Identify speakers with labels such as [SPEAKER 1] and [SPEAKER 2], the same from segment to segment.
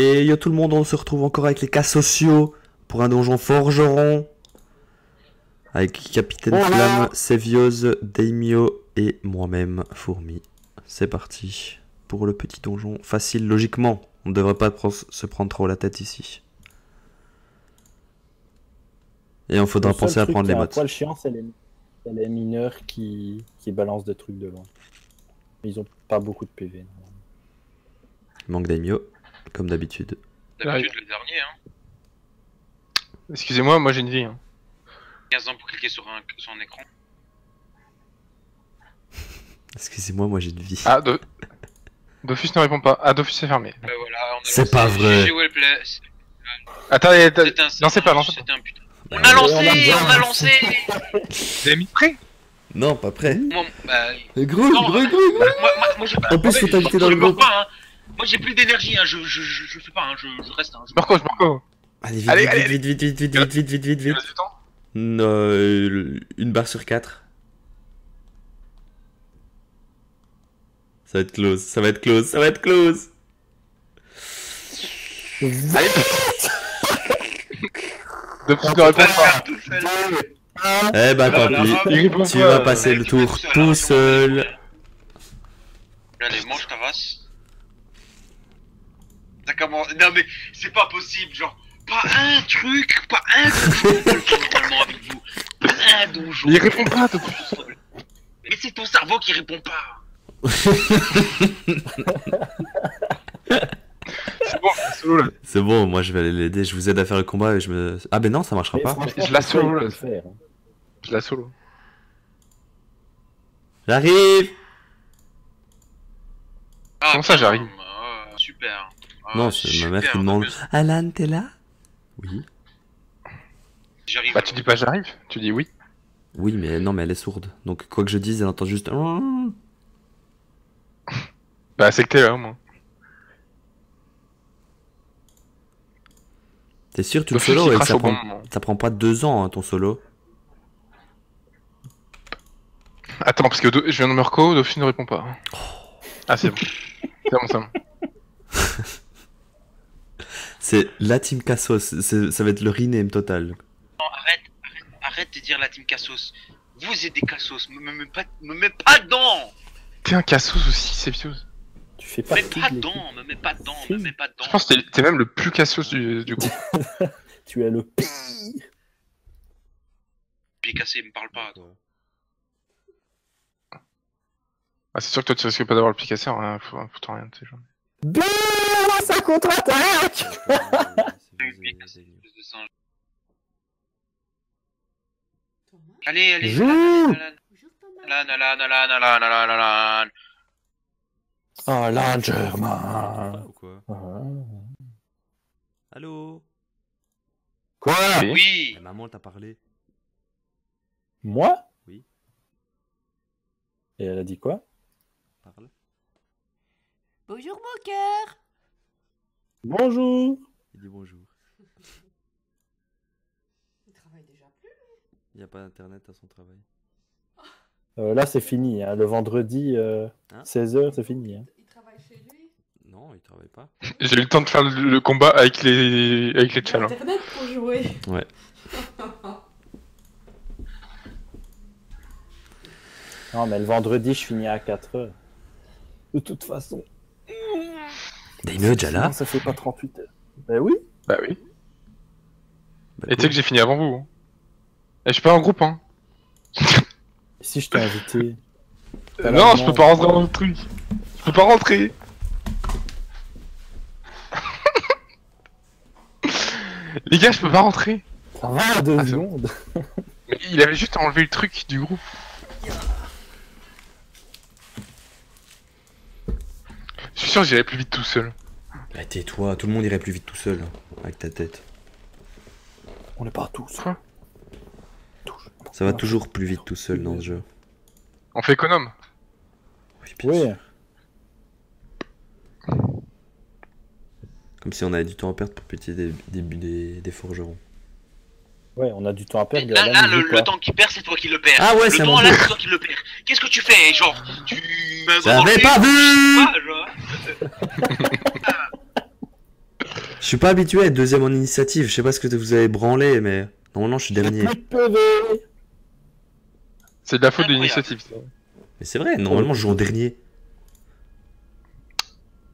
[SPEAKER 1] Et yo tout le monde, on se retrouve encore avec les cas sociaux pour un donjon forgeron. Avec Capitaine
[SPEAKER 2] Voilà.
[SPEAKER 1] Flamme, Séviose, Daimyo et moi-même, Fourmi. C'est parti pour le petit donjon. Facile, logiquement. On ne devrait pas se prendre trop la tête ici. Et on faudra
[SPEAKER 2] Le
[SPEAKER 1] penser à prendre les modes.
[SPEAKER 2] poil chiant, c'est les, les mineurs qui, qui balancent des trucs de loin. Ils ont pas beaucoup de PV.
[SPEAKER 1] Il manque Daimyo, comme d'habitude.
[SPEAKER 3] D'habitude, le dernier, hein.
[SPEAKER 4] Excusez-moi, moi j'ai une vie. hein.
[SPEAKER 3] 15 ans pour cliquer sur un, sur un écran.
[SPEAKER 1] Excusez-moi, moi j'ai une vie.
[SPEAKER 4] Ah, Do- Dofus ne répond pas. Ah, Dofus est fermé.
[SPEAKER 3] Bah voilà, on a
[SPEAKER 1] C'est pas vrai.
[SPEAKER 4] Attends, attends,
[SPEAKER 3] C'était un
[SPEAKER 4] lancez pas.
[SPEAKER 3] On a lancé,
[SPEAKER 2] on a bien
[SPEAKER 3] on a lancé
[SPEAKER 4] Vous avez mis prêt
[SPEAKER 1] Non, pas prêt.
[SPEAKER 3] Moi, bah,
[SPEAKER 1] Gros,
[SPEAKER 3] Non,
[SPEAKER 1] gros, gros, gros.
[SPEAKER 3] moi, moi, moi j'ai pas.
[SPEAKER 1] En plus, faut t'inviter dans le groupe.
[SPEAKER 3] pas, hein. Moi j'ai plus d'énergie, hein. Je, je, je, je fais pas, hein. Je, je reste, hein. Je-
[SPEAKER 4] Marco, je Marco.
[SPEAKER 1] Allez, vite,
[SPEAKER 4] Allez,
[SPEAKER 1] vite,
[SPEAKER 4] allez,
[SPEAKER 1] vite, vite, vite, vite, vite, vite, vite, vite, vite. Non, euh, une barre sur quatre. Ça va être close, ça va être close, ça va être close.
[SPEAKER 4] Allez Dofus ne répond pas.
[SPEAKER 1] Eh bah tant
[SPEAKER 3] Voilà,
[SPEAKER 1] pis. Tu vas passer le tour
[SPEAKER 3] tout seul. Allez, mange ta race. Ça commence. Non mais c'est pas possible, genre. Pas un truc, pas un donjon normalement avec vous. Pas un donjon.
[SPEAKER 4] Il répond pas, Dofus.
[SPEAKER 3] Mais c'est ton cerveau qui répond pas.
[SPEAKER 4] C'est bon, c'est solo là.
[SPEAKER 1] C'est bon, moi je vais aller l'aider, je vous aide à faire le combat et je me... Ah ben non, ça marchera
[SPEAKER 2] Mais
[SPEAKER 1] pas.
[SPEAKER 4] Je la solo,
[SPEAKER 2] hein.
[SPEAKER 4] Je la solo.
[SPEAKER 1] J'arrive
[SPEAKER 3] Ah,
[SPEAKER 4] Comment ça, j'arrive
[SPEAKER 3] ah, Super. Ah,
[SPEAKER 1] Non, c'est ma mère qui me demande... Alan, t'es là? Oui.
[SPEAKER 3] J'arrive.
[SPEAKER 4] Bah, tu dis pas j'arrive, tu dis oui.
[SPEAKER 1] Oui, mais non, mais elle est sourde. Donc quoi que je dise, elle entend juste...
[SPEAKER 4] Bah, c'est que t'es là, moi.
[SPEAKER 1] T'es sûr, tu le solo et ça
[SPEAKER 4] au bon
[SPEAKER 1] prend... ça prend pas deux ans, hein, ton solo
[SPEAKER 4] Attends, parce que je viens de Marco, Dofus ne répond pas. Ah, c'est bon. C'est bon, c'est bon.
[SPEAKER 1] C'est la team Cassos, ça va être le rename total.
[SPEAKER 3] Non, arrête, arrête, arrête de dire la team Cassos. Vous êtes des Cassos, me, me, me, pas, me mets pas dedans
[SPEAKER 4] T'es un cassos aussi, c'est vieux.
[SPEAKER 2] Tu fais
[SPEAKER 3] Me
[SPEAKER 2] pas
[SPEAKER 3] mets pas dedans, me mets pas dedans, me mets pas dedans.
[SPEAKER 4] Je pense que t'es- même le plus cassos du, du groupe.
[SPEAKER 2] Tu es le pire.
[SPEAKER 3] J'ai cassé, me parle pas. toi.
[SPEAKER 4] Ah, c'est sûr que toi tu risques pas d'avoir le picasseur, hein, faut, faut rien de ces gens.
[SPEAKER 3] Bien, Allez, allez
[SPEAKER 1] Allô
[SPEAKER 2] Quoi
[SPEAKER 4] Oui.
[SPEAKER 1] Eh, maman t'a parlé.
[SPEAKER 2] Moi?
[SPEAKER 1] Oui.
[SPEAKER 2] Et elle a dit quoi?
[SPEAKER 1] Parle.
[SPEAKER 5] Bonjour mon cœur
[SPEAKER 2] Bonjour
[SPEAKER 1] Il dit bonjour.
[SPEAKER 5] Il travaille déjà plus
[SPEAKER 1] Il n'y a pas internet à son travail.
[SPEAKER 2] Euh, Là, c'est fini. hein. Le vendredi, euh,
[SPEAKER 1] Hein
[SPEAKER 2] 16h, c'est fini. hein.
[SPEAKER 5] Il travaille chez lui?
[SPEAKER 1] Non, il travaille pas.
[SPEAKER 4] J'ai eu le temps de faire le, le combat avec les, avec les
[SPEAKER 5] Il a
[SPEAKER 4] challenges.
[SPEAKER 5] internet pour jouer
[SPEAKER 1] Ouais.
[SPEAKER 2] Non, mais le vendredi, je finis à 4h. De toute façon.
[SPEAKER 1] Daimyo déjà là
[SPEAKER 2] sinon, Ça fait pas 38 heures. Ben oui.
[SPEAKER 4] Bah oui.
[SPEAKER 1] Bah,
[SPEAKER 4] Et tu sais que j'ai fini avant vous. hein. Et je suis pas en groupe, hein.
[SPEAKER 2] Et Si je t'ai invité.
[SPEAKER 4] Euh, non, je peux pas rentrer dans le truc. Je peux pas rentrer. Les gars, je peux pas rentrer.
[SPEAKER 2] Ça va, deux
[SPEAKER 4] Ah, c'est
[SPEAKER 2] secondes.
[SPEAKER 4] Mais Il avait juste enlevé le truc du groupe. Je suis sûr que j'irai plus vite tout seul.
[SPEAKER 1] Bah tais-toi, tout le monde irait plus vite tout seul. hein, Avec ta tête.
[SPEAKER 2] On n'est pas tous.
[SPEAKER 4] Quoi?
[SPEAKER 1] Ça va toujours plus vite tout seul dans ce jeu.
[SPEAKER 4] On fait économe.
[SPEAKER 1] Oui, bien
[SPEAKER 2] Oui.
[SPEAKER 1] sûr. Comme si on avait du temps à perdre pour péter des, des, des, des forgerons.
[SPEAKER 2] Ouais, on a du temps à perdre.
[SPEAKER 3] Là, le, le temps qu'il perd, c'est toi qui le perds.
[SPEAKER 1] Ah ouais,
[SPEAKER 3] le
[SPEAKER 1] c'est à
[SPEAKER 3] temps là, c'est toi qui le perds. Qu'est-ce que tu fais Genre, tu m'as
[SPEAKER 1] J'avais pas
[SPEAKER 3] je
[SPEAKER 1] vu
[SPEAKER 3] sais pas, genre.
[SPEAKER 1] Suis pas habitué à être deuxième en initiative. Je sais pas ce que vous avez branlé, mais normalement je suis dernier.
[SPEAKER 4] C'est de la faute de l'initiative. ça.
[SPEAKER 1] Mais c'est vrai, normalement je joue en dernier.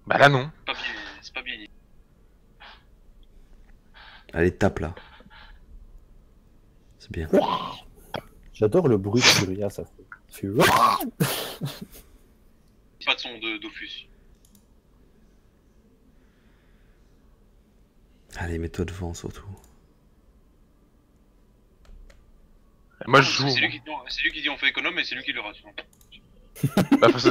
[SPEAKER 4] Bah là non.
[SPEAKER 3] C'est pas bien, c'est pas bien.
[SPEAKER 1] Allez, tape là. C'est bien.
[SPEAKER 2] J'adore le bruit que Furia ça fait. Ça fait
[SPEAKER 3] Pas de son de Dofus.
[SPEAKER 1] Allez, mets-toi devant surtout.
[SPEAKER 4] Moi je joue.
[SPEAKER 3] C'est lui, qui... lui dit on fait économe et c'est lui qui le rate.
[SPEAKER 4] Bah, on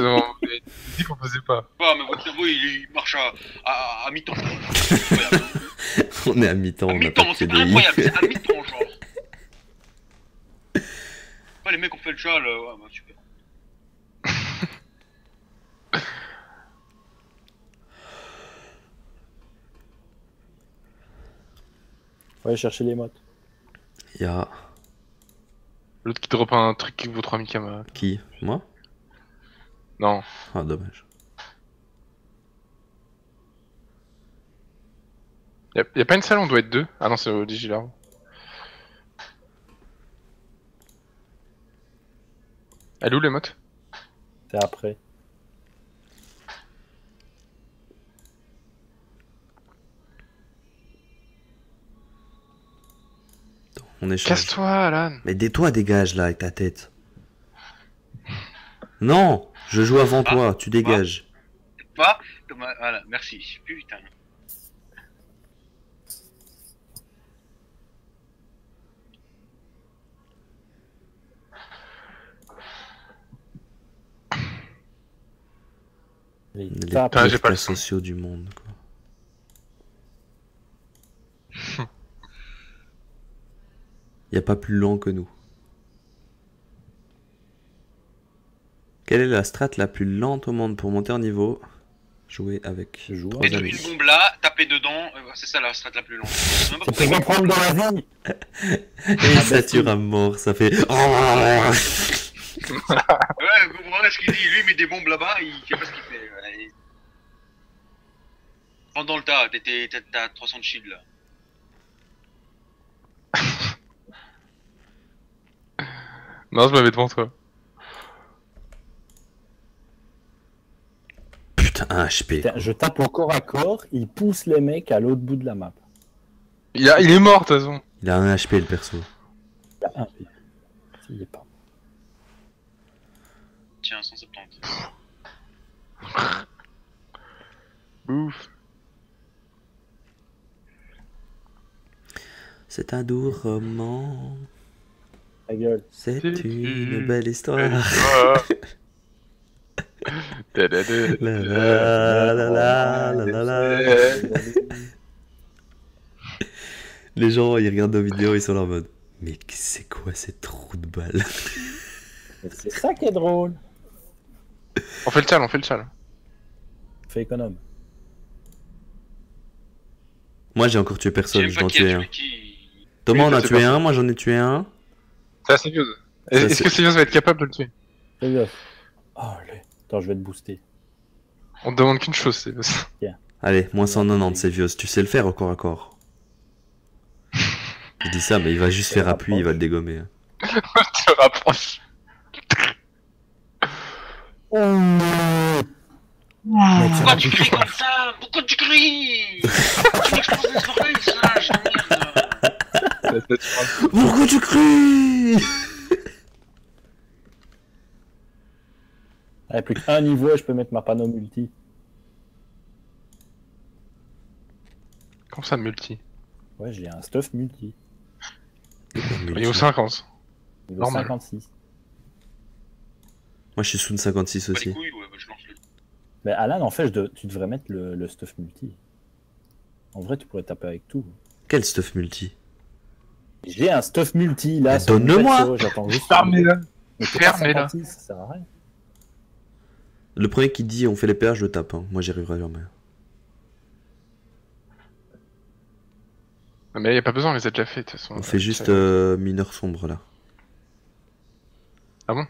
[SPEAKER 4] avait dit qu'on faisait pas.
[SPEAKER 3] Ah, mais votre cerveau il, il marche à, à, à mi-temps.
[SPEAKER 1] On est à mi-temps,
[SPEAKER 3] À
[SPEAKER 1] on a pas
[SPEAKER 3] c'est
[SPEAKER 1] CDI.
[SPEAKER 3] incroyable, c'est à mi-temps, genre. Ouais, les mecs ont fait le chat, là, ouais, bah super.
[SPEAKER 2] Aller chercher les mottes.
[SPEAKER 1] Il y a
[SPEAKER 4] L'autre qui drop un truc qui vaut 3000 km.
[SPEAKER 1] qui? Moi?
[SPEAKER 4] Non.
[SPEAKER 1] Ah, dommage.
[SPEAKER 4] Y'a y a pas une salle où on doit être deux? Ah non, c'est au Digilar. Elle est où les mottes?
[SPEAKER 2] C'est après.
[SPEAKER 1] On échange.
[SPEAKER 4] Casse-toi, Alan
[SPEAKER 1] Mais des toi dégage là avec ta tête. Non Je joue avant
[SPEAKER 3] Ah.
[SPEAKER 1] toi, tu dégages.
[SPEAKER 3] Pas Thomas, voilà, merci. Putain.
[SPEAKER 2] Les
[SPEAKER 1] Les.
[SPEAKER 4] Ah, pas
[SPEAKER 1] sociaux du monde. Quoi. Y a pas plus lent que nous. Quelle est la strat la plus lente au monde pour monter en niveau? Jouer avec
[SPEAKER 2] Je joue,
[SPEAKER 1] trois
[SPEAKER 3] Mettez
[SPEAKER 1] amis.
[SPEAKER 3] une bombe là, tapez dedans, euh, c'est ça la strat la plus
[SPEAKER 2] Ça peut
[SPEAKER 3] pourquoi-
[SPEAKER 2] reprendre dans la vie
[SPEAKER 1] Et il sature à mort, ça fait.
[SPEAKER 3] Ouais, vous comprenez ce qu'il dit, lui il met des bombes là-bas, il sait pas ce qu'il fait. dans le tas, t'es- t'es- t'es- t'as 300 de shield là.
[SPEAKER 4] Non, je m'avais devant toi.
[SPEAKER 1] Putain, un HP.
[SPEAKER 2] Putain, Je tape au corps à corps, il pousse les mecs à l'autre bout de la map.
[SPEAKER 4] Il, a, il est mort, de toute façon.
[SPEAKER 1] Il a un HP le perso.
[SPEAKER 2] Il a un P. S'il est pas.
[SPEAKER 3] Tiens, 170.
[SPEAKER 4] Ouf.
[SPEAKER 1] C'est un doux roman.
[SPEAKER 2] Ta gueule.
[SPEAKER 1] C'est une
[SPEAKER 4] une
[SPEAKER 1] belle histoire. La la la. Les gens, ils regardent nos vidéos, ils sont là en mode. Mais c'est quoi ces trous de balles
[SPEAKER 2] C'est ça qui est drôle.
[SPEAKER 4] On fait le chal, on fait le chal.
[SPEAKER 2] Fais économe.
[SPEAKER 1] Moi, j'ai encore tué personne,
[SPEAKER 3] même
[SPEAKER 1] je
[SPEAKER 3] pas
[SPEAKER 1] dois
[SPEAKER 3] qui a
[SPEAKER 1] tuer un.
[SPEAKER 3] tué qui.
[SPEAKER 1] Thomas en a tué un, moi j'en ai tué un.
[SPEAKER 4] C'est assez vieux.
[SPEAKER 1] Ça,
[SPEAKER 4] Est-ce que Sylvius va être capable de le tuer
[SPEAKER 2] gaffe. Oh, allez. Attends, je vais te booster.
[SPEAKER 4] On te demande qu'une chose, Sylvius.
[SPEAKER 1] Allez, moins 190, c'est vieux. Tu sais le faire au corps à corps. Je dis ça, mais il va juste faire appui, il va le dégommer. hein.
[SPEAKER 4] te rapproche.
[SPEAKER 2] Mais tu
[SPEAKER 3] Pourquoi tu cries comme ça? Pourquoi tu cries? Tu veux que je pense des oreilles, ça je t'emmerde.
[SPEAKER 1] Pourquoi tu cries?
[SPEAKER 2] Allez, plus qu'un niveau et je peux mettre ma panneau multi.
[SPEAKER 4] Comme ça, multi?
[SPEAKER 2] Ouais, j'ai un stuff multi.
[SPEAKER 4] Il est au 50.
[SPEAKER 2] Niveau
[SPEAKER 4] Normal.
[SPEAKER 2] 56.
[SPEAKER 1] Moi je suis sous une 56
[SPEAKER 3] Pas les
[SPEAKER 1] aussi.
[SPEAKER 3] couilles, ouais, bah, je lance le.
[SPEAKER 2] Mais Alan, en fait, de- tu devrais mettre le, le stuff multi. En vrai, tu pourrais taper avec tout.
[SPEAKER 1] Quel stuff multi?
[SPEAKER 2] J'ai un stuff multi là. Mon
[SPEAKER 1] donne-le-moi.
[SPEAKER 2] J'attends juste.
[SPEAKER 4] Fermez-la.
[SPEAKER 2] Mais t'es pas
[SPEAKER 4] Fermez-la.
[SPEAKER 2] 56, ça sert à rien.
[SPEAKER 1] Le premier qui dit on fait les péages, je le tape. hein. Moi j'y arriverai jamais.
[SPEAKER 4] Mais y a pas besoin, on les a déjà fait, de toute façon.
[SPEAKER 1] On fait juste euh, mineur sombre là.
[SPEAKER 4] Ah bon?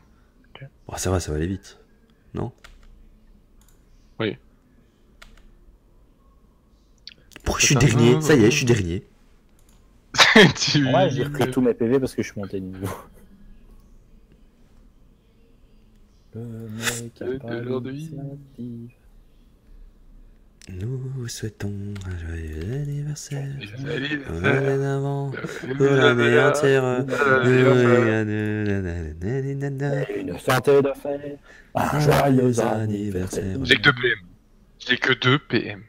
[SPEAKER 1] Oh, ça va, ça va aller vite. Non?
[SPEAKER 4] Oui.
[SPEAKER 1] Pourquoi je suis dernier, ça y est, je suis dernier.
[SPEAKER 4] tu...
[SPEAKER 2] Ouais, j'ai repris tous mes PV parce que je suis monté de niveau. Le mec a pas
[SPEAKER 4] de vie.
[SPEAKER 1] Nous vous souhaitons un joyeux anniversaire. Est avant pour entière.
[SPEAKER 2] Une santé de fer. Un joyeux anniversaire.
[SPEAKER 4] J'ai que 2 PM. J'ai que 2 PM.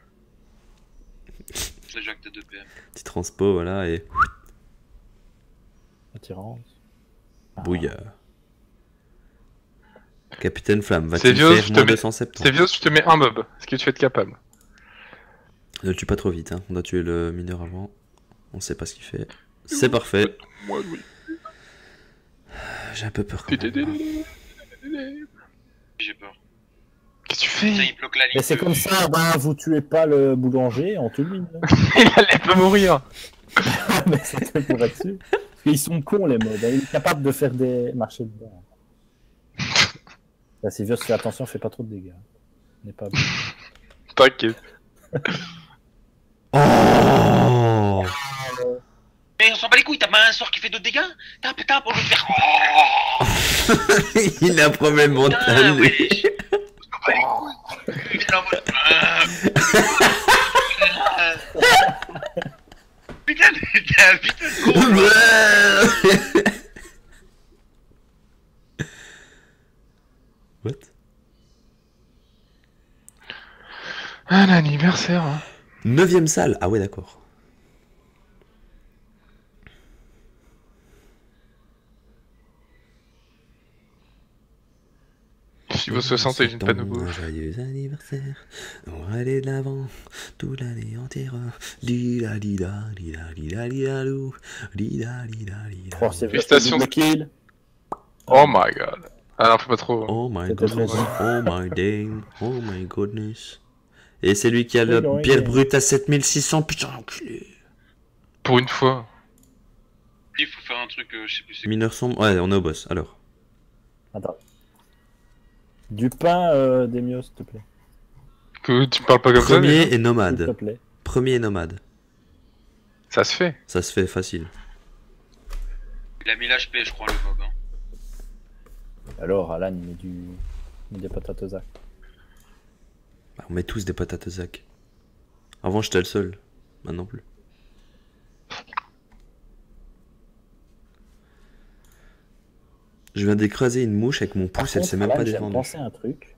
[SPEAKER 3] C'est Jacques de 2 PM.
[SPEAKER 1] Petit transpo, voilà, et
[SPEAKER 2] Attirance. Ah.
[SPEAKER 1] bouillard. Capitaine Flamme,
[SPEAKER 4] vieux, je
[SPEAKER 1] faire
[SPEAKER 4] te
[SPEAKER 1] moins
[SPEAKER 4] mets-
[SPEAKER 1] 270
[SPEAKER 4] C'est vieux, je te mets un mob. Est-ce que tu vas être capable
[SPEAKER 1] Ne le tue pas trop vite, hein. on doit tuer le mineur avant. On sait pas ce qu'il fait. C'est parfait.
[SPEAKER 4] Moi, oui.
[SPEAKER 1] J'ai un peu peur quand même.
[SPEAKER 3] J'ai peur.
[SPEAKER 4] Qu'est-ce que tu fais?
[SPEAKER 3] Il bloque la ligne.
[SPEAKER 2] Mais c'est comme ça, ben, vous tuez pas le boulanger, on lui. là.
[SPEAKER 4] Il allait pas mourir.
[SPEAKER 2] Mais c'était pour être sûr. Parce qu'ils sont cons les modes, hein. il est capable de faire des marchés dedans. Là, c'est vieux, fais attention, fais pas trop de dégâts. On n'est pas.
[SPEAKER 4] T'inquiète.
[SPEAKER 1] Oh
[SPEAKER 3] Mais on s'en bat les couilles, t'as pas un sort qui fait d'autres dégâts? T'as putain pour le faire. Oh
[SPEAKER 1] Il a un problème
[SPEAKER 3] putain,
[SPEAKER 1] mental. lui.
[SPEAKER 3] wesh On s'en bat les couilles Il est là en mode. Ah. Putain, t'es un putain de con là.
[SPEAKER 1] What
[SPEAKER 4] Un Hein.
[SPEAKER 1] Neuvième salle. Ah ouais, d'accord.
[SPEAKER 4] Il vaut 60 et une panne
[SPEAKER 1] joyeux anniversaire. On va aller de l'avant toute l'année entière. Lida lida lida lida lou. Lida lida lida.
[SPEAKER 2] Oh,
[SPEAKER 4] Félicitations. Oh my god. Ah non, fais pas trop.
[SPEAKER 1] Oh my
[SPEAKER 2] C'était
[SPEAKER 1] goodness.
[SPEAKER 2] plaisir.
[SPEAKER 1] Oh my damn. Oh my goodness. Et c'est lui qui a pierre
[SPEAKER 2] oui.
[SPEAKER 1] brute à 7600. Putain, enculé.
[SPEAKER 4] Pour une fois.
[SPEAKER 3] Il faut faire un truc, euh, je sais plus.
[SPEAKER 1] Mineur sombre. Ouais, on est au boss. Alors.
[SPEAKER 2] Attends. Du pain, euh, Demios, s'il te plaît.
[SPEAKER 4] Que tu parles pas comme ça.
[SPEAKER 1] Premier et
[SPEAKER 2] S'il te
[SPEAKER 1] nomade.
[SPEAKER 2] plaît.
[SPEAKER 1] Premier et nomade.
[SPEAKER 4] Ça se fait.
[SPEAKER 1] Ça se fait facile.
[SPEAKER 3] Il a mis l'HP, je crois, le mob. Hein.
[SPEAKER 2] Alors, Alan, il met, du... il met des patates aux actes.
[SPEAKER 1] Bah, on met tous des patates au sac. Avant, j'étais le seul. Maintenant plus. Je viens d'écraser une mouche avec mon
[SPEAKER 2] Par
[SPEAKER 1] pouce, elle
[SPEAKER 2] contre,
[SPEAKER 1] s'est même
[SPEAKER 2] Alan,
[SPEAKER 1] pas
[SPEAKER 2] j'ai
[SPEAKER 1] défendue.
[SPEAKER 2] pensé à un truc.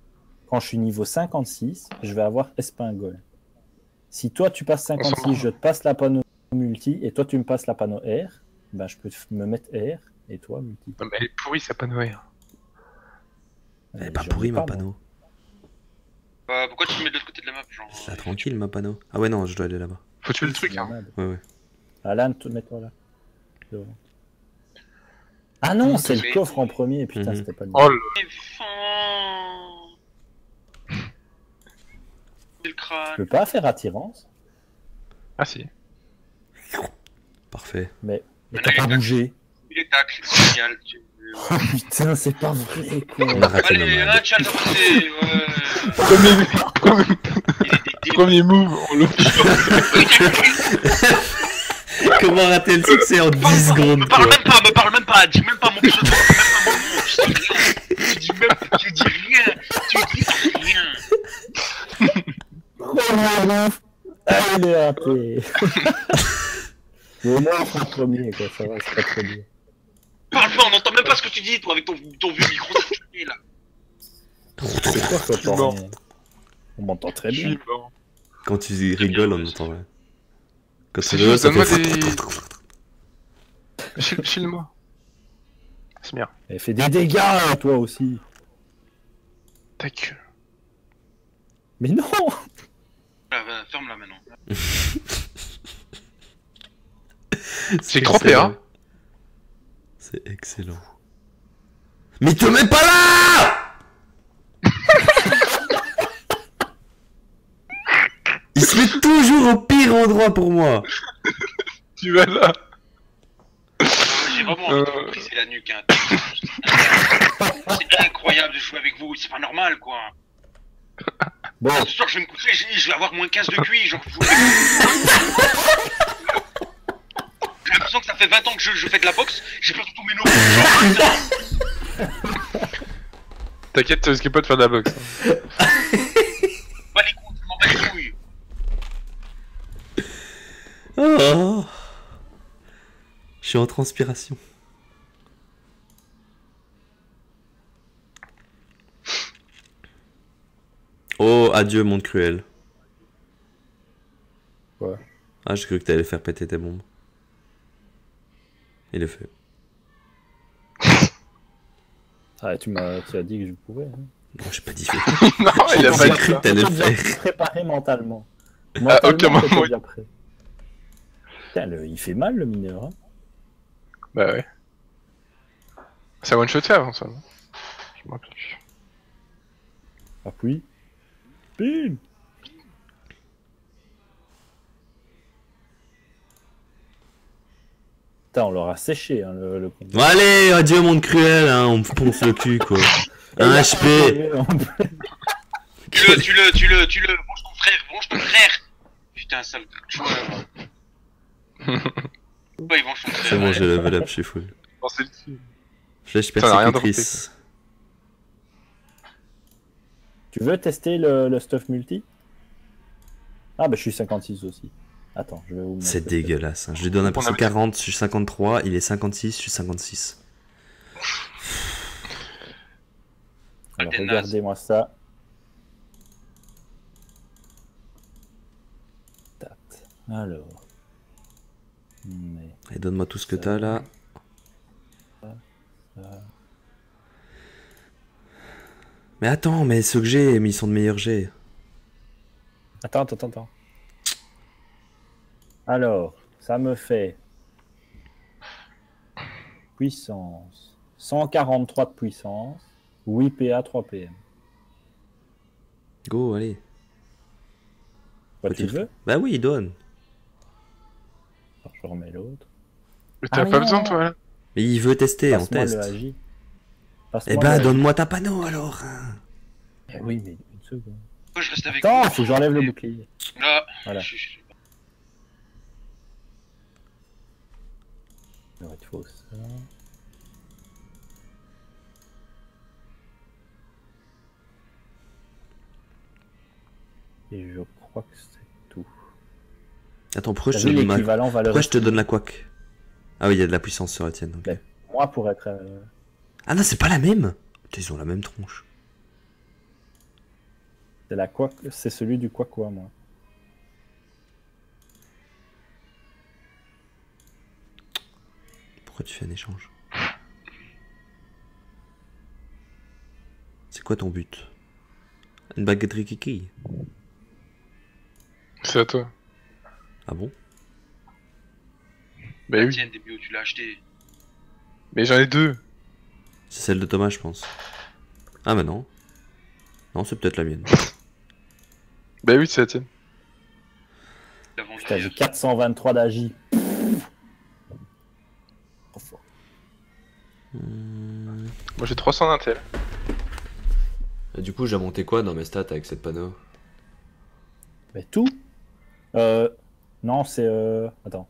[SPEAKER 2] Quand je suis niveau 56, je vais avoir Espingol. Si toi, tu passes
[SPEAKER 4] s'en
[SPEAKER 2] 56,
[SPEAKER 4] branle.
[SPEAKER 2] je te passe la panneau multi, et toi, tu me passes la panneau R, ben, je peux me mettre R, et toi, multi.
[SPEAKER 4] Non, mais elle est pourrie, sa panneau R.
[SPEAKER 1] Elle est
[SPEAKER 2] Euh,
[SPEAKER 1] pas pourrie ma
[SPEAKER 2] moi.
[SPEAKER 1] panneau.
[SPEAKER 3] Euh, pourquoi tu te mets de l'autre côté de la map genre
[SPEAKER 1] C'est tranquille ma panneau. Ah ouais, non, je dois aller là-bas.
[SPEAKER 4] Faut tuer le truc, hein.
[SPEAKER 1] Ouais, ouais.
[SPEAKER 2] Alan, te- mets-toi là. Devant. Ah non, c'est le coffre en premier, putain,
[SPEAKER 1] Mhm.
[SPEAKER 2] c'était pas le
[SPEAKER 4] Oh
[SPEAKER 3] le
[SPEAKER 2] Je
[SPEAKER 3] crâne.
[SPEAKER 2] peux pas faire attirance,
[SPEAKER 4] Ah si.
[SPEAKER 1] Parfait.
[SPEAKER 2] mais, t'as pas bougé.
[SPEAKER 3] Il est tacle, génial. Tu-
[SPEAKER 2] Oh putain, c'est pas vrai, quoi.
[SPEAKER 1] On a raté
[SPEAKER 3] Allez,
[SPEAKER 1] nomade.
[SPEAKER 3] un.
[SPEAKER 4] Premier, premier, move, on le
[SPEAKER 1] Comment rater le succès en 10
[SPEAKER 3] Parle-
[SPEAKER 1] secondes
[SPEAKER 3] Me parle même pas, me parle même pas, dis même pas mon pseudo, même pas mon nom, je dis rien. Tu dis même, tu dis rien, tu dis rien.
[SPEAKER 2] Est raté Mais au moins, on fera premier, quoi, ça va, c'est pas trop dur.
[SPEAKER 3] Pas, ce que tu dis, toi, avec ton, ton vieux micro d'enculé, là.
[SPEAKER 2] C'est quoi
[SPEAKER 4] mort.
[SPEAKER 2] temps On m'entend très bien.
[SPEAKER 1] Quand tu rigoles, on entend. Ouais. Quand
[SPEAKER 4] C'est
[SPEAKER 1] tu rigoles, ça fait.
[SPEAKER 4] Chill- Chill-moi. C'est bien.
[SPEAKER 2] Elle fait des dégâts, toi aussi.
[SPEAKER 4] Ta gueule.
[SPEAKER 2] Mais non
[SPEAKER 3] Ah, va, Ferme-la maintenant.
[SPEAKER 1] C'est
[SPEAKER 4] J'ai crampé,
[SPEAKER 1] excellent.
[SPEAKER 4] hein.
[SPEAKER 1] C'est excellent. Mais te mets pas là Il se met toujours au pire endroit pour moi.
[SPEAKER 4] Tu vas là.
[SPEAKER 3] J'ai vraiment envie de
[SPEAKER 4] Euh.
[SPEAKER 3] la nuque, hein. C'est incroyable de jouer avec vous, c'est pas normal, quoi.
[SPEAKER 2] Bon,
[SPEAKER 3] Ce soir, je vais me coucher, je, je vais avoir moins 15 de QI, genre. J'ai l'impression que ça fait 20 ans que je, je fais de la boxe, j'ai perdu tous mes neurones.
[SPEAKER 4] T'inquiète, tu risques pas de faire de la boxe.
[SPEAKER 3] pas les couilles, je m'en bats les couilles.
[SPEAKER 1] Oh Je suis en transpiration. Oh, adieu, monde cruel.
[SPEAKER 2] Quoi
[SPEAKER 1] Ah, j'ai cru que t'allais faire péter tes bombes. Il est fait.
[SPEAKER 2] Ah, tu m'as tu as dit que je pouvais. Hein.
[SPEAKER 1] Non, j'ai pas dit fait.
[SPEAKER 4] non, il a pas
[SPEAKER 1] cru
[SPEAKER 4] ça.
[SPEAKER 1] que t'allais le faire.
[SPEAKER 2] préparé mentalement.
[SPEAKER 4] À
[SPEAKER 2] Mentalement,
[SPEAKER 4] aucun moment, il-
[SPEAKER 2] prêt. Putain, le- il fait mal le mineur. Hein.
[SPEAKER 4] Bah ouais. C'est one shot avant ça, non? Je me rappelle plus.
[SPEAKER 2] Appuie. Bim Putain, on l'aura séché hein, le, le.
[SPEAKER 1] Bon, allez, adieu, monde cruel, hein, on me ponce le cul, quoi. Un HP
[SPEAKER 3] Tu le, tu le, tu le, tu le, mange ton frère, mange ton frère. Putain, sale joueur. Ouais, il mange ton frère.
[SPEAKER 1] C'est bon, j'ai level up, je suis full.
[SPEAKER 4] Non, c'est le dessus.
[SPEAKER 1] Flèche
[SPEAKER 4] Ça
[SPEAKER 1] persécutrice.
[SPEAKER 2] Tu veux tester le, le stuff multi? Ah bah je suis 56 aussi. Attends, je vais vous mettre
[SPEAKER 1] C'est dégueulasse. hein. Je lui donne un perso
[SPEAKER 4] avait-
[SPEAKER 1] 40, je suis 53, il est 56, je suis 56.
[SPEAKER 2] Alors, regardez-moi ça. Tat. Alors. Mais...
[SPEAKER 1] Et donne-moi tout ce que t'as là. Mais attends, mais ceux que j'ai, mais ils sont de meilleurs jets.
[SPEAKER 2] Attends, attends, attends. Alors, ça me fait puissance 143 de puissance, 8 PA, 3 PM.
[SPEAKER 1] Go, allez.
[SPEAKER 2] Quoi,
[SPEAKER 1] Faut-il
[SPEAKER 2] tu veux?
[SPEAKER 1] Bah oui, il donne.
[SPEAKER 2] Alors, Je remets l'autre.
[SPEAKER 4] Mais
[SPEAKER 2] Ah,
[SPEAKER 4] t'as pas
[SPEAKER 2] non.
[SPEAKER 4] besoin, toi,
[SPEAKER 1] Mais il veut tester en
[SPEAKER 2] Passe-moi le
[SPEAKER 1] test.
[SPEAKER 2] AJ.
[SPEAKER 1] Eh bah,
[SPEAKER 2] le-
[SPEAKER 1] donne-moi ta panneau alors.
[SPEAKER 2] Eh oui, mais une seconde.
[SPEAKER 3] Pourquoi je reste avec
[SPEAKER 2] Attends, faut que j'enlève le bouclier.
[SPEAKER 3] Là,
[SPEAKER 2] Voilà.
[SPEAKER 3] je- je-
[SPEAKER 2] Alors, il faut ça. Et je crois que c'est tout.
[SPEAKER 1] Attends, pourquoi je, te donne ma... pourquoi je te donne la quack Ah oui, il y a de la puissance sur la tienne. ok.
[SPEAKER 2] Ouais. Moi, pour être. euh,
[SPEAKER 1] Ah non, c'est pas la même Putain, Ils ont la même tronche.
[SPEAKER 2] C'est la C'est celui du quoi quoi, moi.
[SPEAKER 1] Pourquoi tu fais un échange? C'est quoi ton but? Une baguette Rikiki
[SPEAKER 4] C'est à toi.
[SPEAKER 1] Ah bon?
[SPEAKER 4] Bah oui.
[SPEAKER 3] Tiens, début, tu l'as acheté.
[SPEAKER 4] Mais j'en ai deux.
[SPEAKER 1] C'est celle de Thomas, je pense. Ah bah non. Non, c'est peut-être la mienne.
[SPEAKER 4] Bah oui, c'est la tienne.
[SPEAKER 2] Putain, j'ai
[SPEAKER 3] hier.
[SPEAKER 2] 423 d'agi. Trop fort.
[SPEAKER 1] Hmm.
[SPEAKER 4] Moi j'ai 300 d'intel.
[SPEAKER 1] Et Du coup, j'ai monté quoi dans mes stats avec cette panneau
[SPEAKER 2] Mais tout? Euh, Non, c'est. Euh... Attends.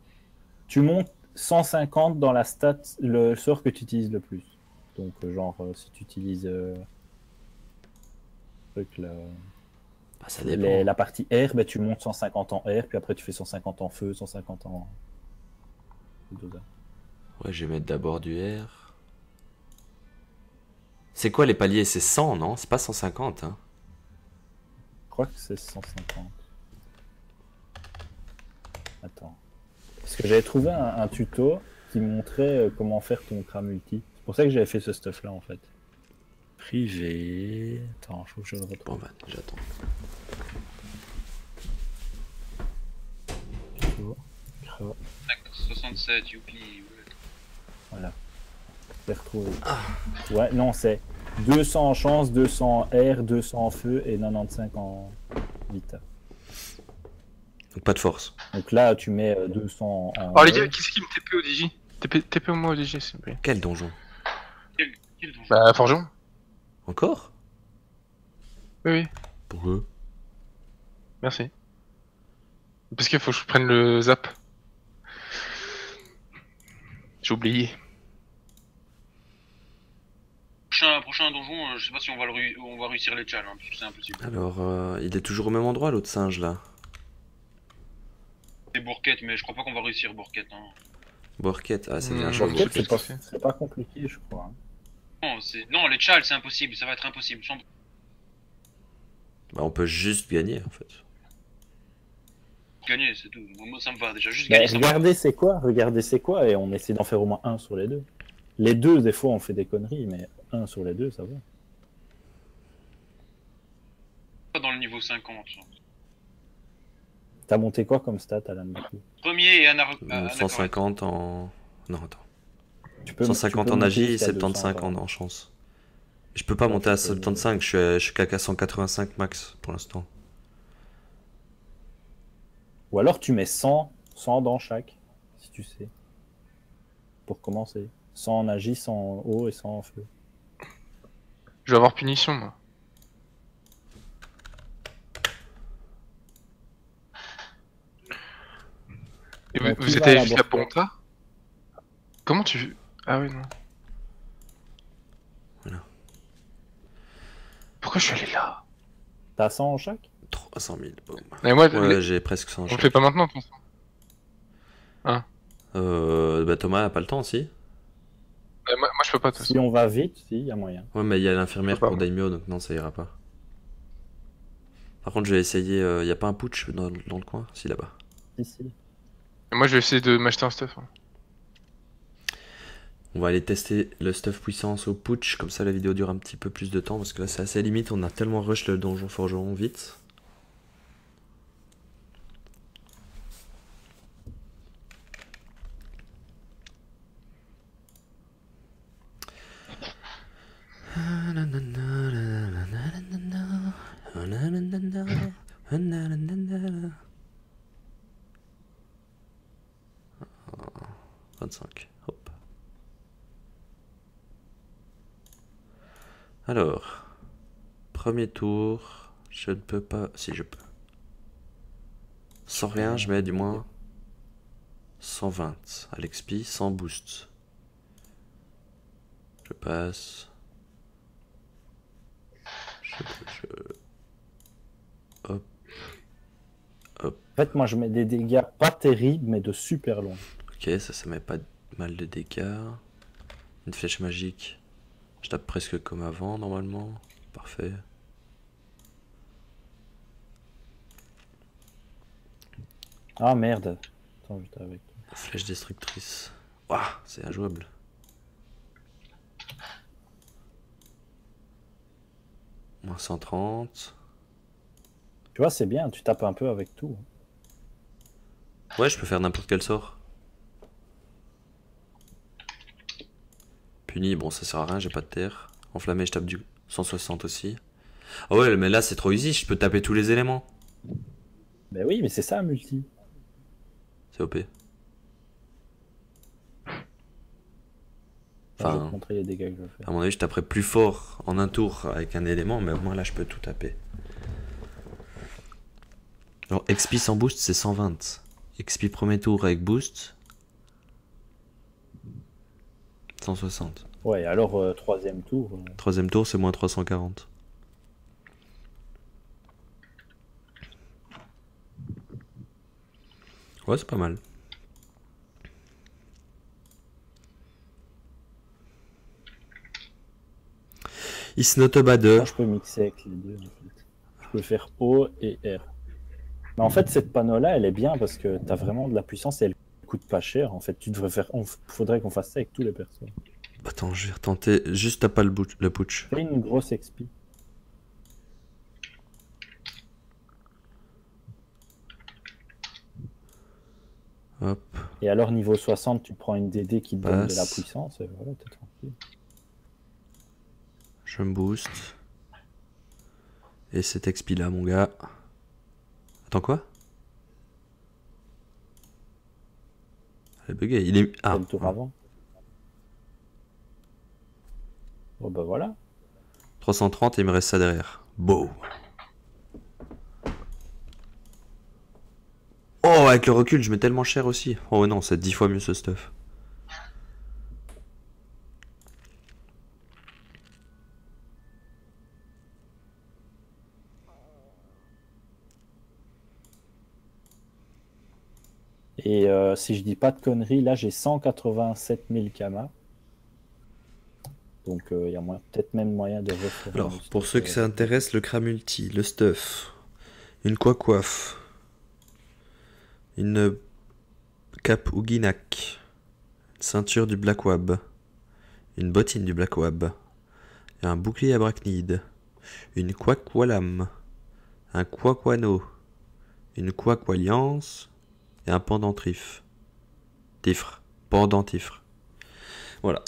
[SPEAKER 2] Tu montes 150 dans la stat, le sort que tu utilises le plus. Donc, euh, genre, euh, si tu utilises. Euh... truc, là,
[SPEAKER 1] Bah ça dépend.
[SPEAKER 2] les- la partie air, ben, tu montes 150 en air, puis après tu fais 150 en feu, 150 en.
[SPEAKER 1] Ouais, je vais mettre d'abord du R. C'est quoi les paliers? C'est 100, non? C'est pas 150, hein
[SPEAKER 2] Je crois que c'est 150. Attends. Parce que j'avais trouvé un, un tuto qui montrait euh, comment faire ton cram multi. C'est pour ça que j'avais fait ce stuff là en fait. Privé. Attends, faut que je le
[SPEAKER 1] Bon
[SPEAKER 2] retrouve.
[SPEAKER 1] bah, j'attends.
[SPEAKER 2] Tuto. Cra-
[SPEAKER 3] 67, youpi.
[SPEAKER 2] Voilà. Ouais, non, c'est 200 en chance, 200 en air, 200 en feu et 95 en vita.
[SPEAKER 1] Donc pas de force.
[SPEAKER 2] Donc là, tu mets euh, 200 en.
[SPEAKER 4] Oh les gars, qui c'est qui me TP au DJ TP, TP au moi au DJ s'il vous plaît.
[SPEAKER 1] Quel donjon?
[SPEAKER 3] Quel donjon?
[SPEAKER 4] Bah Forgeon
[SPEAKER 1] Encore?
[SPEAKER 4] Oui oui.
[SPEAKER 1] Pour eux
[SPEAKER 4] Merci. Parce qu'il faut que je prenne le zap. J'ai oublié.
[SPEAKER 3] Prochain, prochain donjon, euh, je sais pas si on va, le on va réussir les chals, hein, parce que c'est impossible.
[SPEAKER 1] Alors, euh, il est toujours au même endroit, l'autre singe, là.
[SPEAKER 3] C'est Bourquette, mais je crois pas qu'on va réussir Bourquette. Hein.
[SPEAKER 1] Borquette, ah, c'est bien
[SPEAKER 4] Hmm.
[SPEAKER 2] Bourquette,
[SPEAKER 4] Bourquette,
[SPEAKER 2] c'est pas,
[SPEAKER 4] c'est-
[SPEAKER 2] c'est pas compliqué, je crois.
[SPEAKER 3] Non, c'est- non, les chals, c'est impossible, ça va être impossible. Sans-
[SPEAKER 1] Bah, on peut juste gagner, en fait.
[SPEAKER 3] Gagner, c'est tout. Moi, ça me va déjà. Juste
[SPEAKER 2] Mais
[SPEAKER 3] gagner,
[SPEAKER 2] regardez c'est quoi, regardez c'est quoi, et on essaie d'en faire au moins un sur les deux. Les deux, des fois, on fait des conneries, mais un sur les deux, ça va.
[SPEAKER 3] Pas dans le niveau 50.
[SPEAKER 2] T'as monté quoi comme stat, Alan du coup?
[SPEAKER 3] Premier et anar...
[SPEAKER 1] Euh,
[SPEAKER 3] ah,
[SPEAKER 1] 150 en... Non, attends.
[SPEAKER 2] tu peux,
[SPEAKER 1] 150
[SPEAKER 2] tu peux
[SPEAKER 1] en agi et
[SPEAKER 2] jusqu'à
[SPEAKER 1] 75
[SPEAKER 2] 200,
[SPEAKER 1] en, en chance. Je peux pas
[SPEAKER 2] Ouais,
[SPEAKER 1] monter à
[SPEAKER 2] tu peux-
[SPEAKER 1] 75, je suis, à- je suis qu'à 185 max pour l'instant.
[SPEAKER 2] Ou alors tu mets 100, 100 dans chaque, si tu sais. Pour commencer. 100 en agi, 100 en eau et 100 en feu.
[SPEAKER 4] Je vais avoir punition, moi. Et vous, vous
[SPEAKER 2] qui
[SPEAKER 4] êtes
[SPEAKER 2] va à
[SPEAKER 4] allé
[SPEAKER 2] la
[SPEAKER 4] jusqu'à
[SPEAKER 2] Bourquette
[SPEAKER 4] Ponta Comment tu... Ah oui, non.
[SPEAKER 1] Voilà.
[SPEAKER 4] Pourquoi je suis allé là
[SPEAKER 2] T'as 100 en chaque
[SPEAKER 1] 300 000, boum.
[SPEAKER 4] Mais moi,
[SPEAKER 1] Ouais,
[SPEAKER 4] les-
[SPEAKER 1] j'ai presque 100
[SPEAKER 4] on le fait pas maintenant, de toute façon.
[SPEAKER 1] Euh, bah Thomas a pas le temps aussi.
[SPEAKER 4] Euh, je peux pas.
[SPEAKER 2] Si on va vite, si, il y a moyen.
[SPEAKER 1] Ouais, mais il y a l'infirmière
[SPEAKER 4] pas,
[SPEAKER 1] pour Daimyo, donc non, ça ira pas. Par contre, je vais essayer. Il y a pas un putsch dans, dans le coin Si, là-bas.
[SPEAKER 2] Si, si.
[SPEAKER 4] Et Moi, je vais essayer de m'acheter un stuff. hein.
[SPEAKER 1] On va aller tester le stuff puissance au putsch, comme ça la vidéo dure un petit peu plus de temps, parce que là c'est assez limite, on a tellement rush le donjon forgeron vite. 25, hop. Alors, premier tour, je ne peux pas. Si je peux. Sans rien, je mets du moins 120 à l'expi, sans boost. Je passe. Je, je-
[SPEAKER 2] En fait, moi, je mets des dégâts pas terribles, mais de super loin.
[SPEAKER 1] Ok, ça, ça met pas mal de dégâts. Une flèche magique. Je tape presque comme avant, normalement. Parfait.
[SPEAKER 2] Ah merde. Attends, j'étais avec.
[SPEAKER 1] Flèche destructrice. Waouh, c'est injouable. Moins 130.
[SPEAKER 2] Tu vois, c'est bien, tu tapes un peu avec tout.
[SPEAKER 1] Ouais, je peux faire n'importe quel sort. Puni, bon, ça sert à rien, j'ai pas de terre. Enflammé, je tape du 160 aussi. Ah ouais, mais là, c'est trop easy, je peux taper tous les éléments.
[SPEAKER 2] Ben oui, mais c'est ça, multi.
[SPEAKER 1] C'est OP.
[SPEAKER 2] Enfin, je les dégâts que je fais.
[SPEAKER 1] à mon avis, je taperais plus fort en un tour avec un élément, mais au moins là, je peux tout taper. Alors, XP sans boost, c'est 120. XP premier tour avec boost, 160.
[SPEAKER 2] Ouais, alors euh, troisième tour. euh,
[SPEAKER 1] Troisième tour, c'est moins 340. Ouais, c'est pas mal. It's not a bad.
[SPEAKER 2] Moi, je peux mixer avec les deux. En fait. Je peux faire O et R. Mais en fait, cette panneau-là, elle est bien parce que tu as vraiment de la puissance et elle coûte pas cher. En fait, tu devrais faire. On... faudrait qu'on fasse ça avec tous les personnes.
[SPEAKER 1] Attends, je vais retenter. Juste t'as pas le, bout- le putsch.
[SPEAKER 2] Fais une grosse XP.
[SPEAKER 1] Hop.
[SPEAKER 2] Et alors, niveau 60, tu prends une DD qui te donne de la puissance et voilà, t'es tranquille.
[SPEAKER 1] Je me booste. Et cet XP là, mon gars. Attends quoi? Elle est buguée. Il est. Ah,
[SPEAKER 2] tour avant. Bon, bah voilà.
[SPEAKER 1] 330 et il me reste ça derrière. Beau. avec le recul, je mets tellement cher aussi. Oh non, c'est 10 fois mieux ce stuff.
[SPEAKER 2] Et euh, si je dis pas de conneries, là j'ai 187 000 kamas. Donc euh, il y a peut-être même moyen de refaire.
[SPEAKER 1] Alors, pour ceux que
[SPEAKER 2] euh,
[SPEAKER 1] ça intéresse, le Cramulti, le stuff, une coiffe, une cape Ouginak, une ceinture du Black Wab, une bottine du Black Wab, un bouclier arachnide, une Quaqualam, un Quaquano, une Quaqualliance et un pendentifre. Tifre. Pendentifre. Voilà.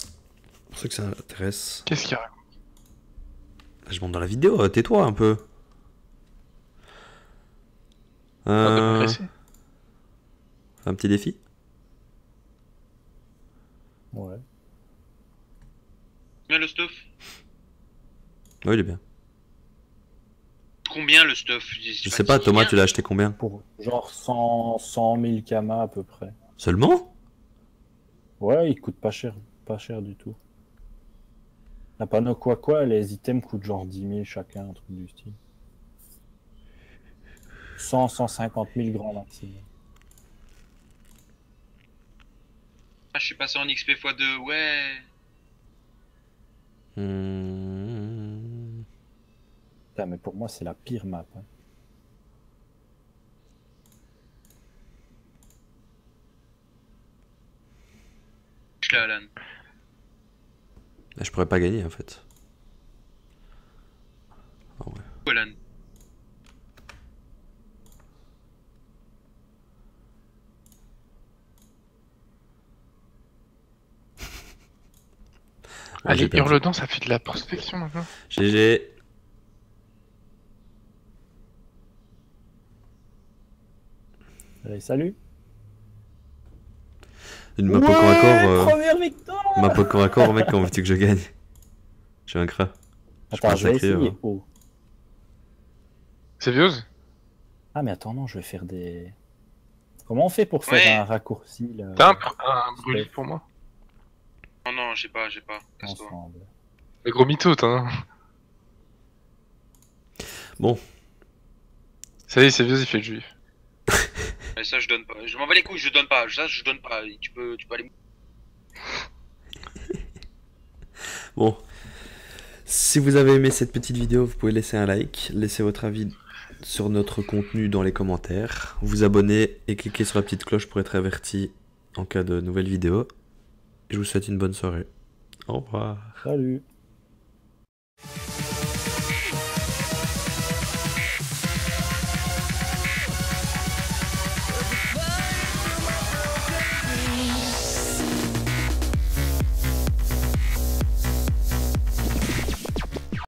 [SPEAKER 1] Pour ceux que ça intéresse.
[SPEAKER 4] Qu'est-ce qu'il y a
[SPEAKER 1] Je monte dans la vidéo, euh, tais-toi un peu. Euh, un petit défi?
[SPEAKER 2] Ouais.
[SPEAKER 3] Combien le stuff
[SPEAKER 1] Oui, il est bien.
[SPEAKER 3] Combien le stuff?
[SPEAKER 1] Je sais pas, Thomas, tu l'as acheté combien?
[SPEAKER 2] Pour genre 100, 100 000 kamas à peu près.
[SPEAKER 1] Seulement?
[SPEAKER 2] Ouais, il coûte pas cher, pas cher du tout. La panneau quoi quoi, les items coûtent genre 10 000 chacun, un truc du style. 100, 150 000 grand maximum.
[SPEAKER 3] Ah, je suis passé en XP x2, ouais.
[SPEAKER 1] Hmm.
[SPEAKER 2] Putain, mais pour moi, c'est la pire map. hein.
[SPEAKER 3] Je l'ai, Alan.
[SPEAKER 1] Je pourrais pas gagner en fait. Ah ouais.
[SPEAKER 3] Alan?
[SPEAKER 1] Ouais,
[SPEAKER 4] Allez,
[SPEAKER 1] perdu.
[SPEAKER 4] Hurledent, ça fait de la prospection maintenant.
[SPEAKER 1] GG.
[SPEAKER 2] Allez, salut.
[SPEAKER 1] Une map au corps à corps. euh,
[SPEAKER 2] Première victoire
[SPEAKER 1] Map au corps à corps, mec, comment veux-tu que je gagne? Je vaincrai. Je
[SPEAKER 2] Attends, je vais
[SPEAKER 1] sacré,
[SPEAKER 2] essayer.
[SPEAKER 1] ouais.
[SPEAKER 2] Oh.
[SPEAKER 4] C'est viose
[SPEAKER 2] Ah, mais attends, non, je vais faire des... Comment on fait pour faire
[SPEAKER 3] Ouais.
[SPEAKER 2] un raccourci là
[SPEAKER 4] T'as un, un brûlé pour moi?
[SPEAKER 3] Non, non, j'ai pas, j'ai pas. Casse-toi.
[SPEAKER 4] Le gros mytho, toi. hein.
[SPEAKER 1] Bon,
[SPEAKER 4] Ça y est, c'est viose, il fait le juif.
[SPEAKER 3] Mais ça, je donne pas. Je m'en bats les couilles, je donne pas. Ça, je donne pas. Tu peux, tu peux aller.
[SPEAKER 1] bon. Si vous avez aimé cette petite vidéo, vous pouvez laisser un like, laisser votre avis sur notre contenu dans les commentaires, vous abonner et cliquer sur la petite cloche pour être averti en cas de nouvelles vidéos. Je vous souhaite une bonne soirée. Au revoir.
[SPEAKER 2] Salut